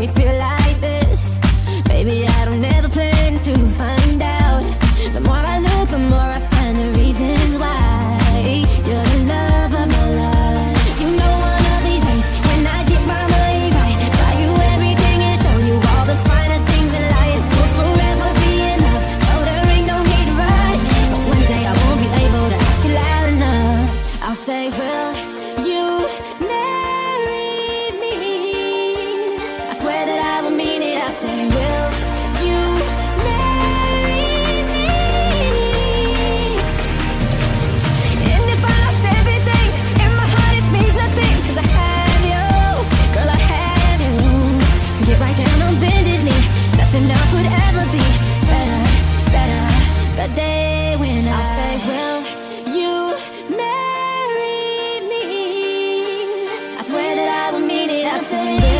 me feel like this. Baby, I don't need. say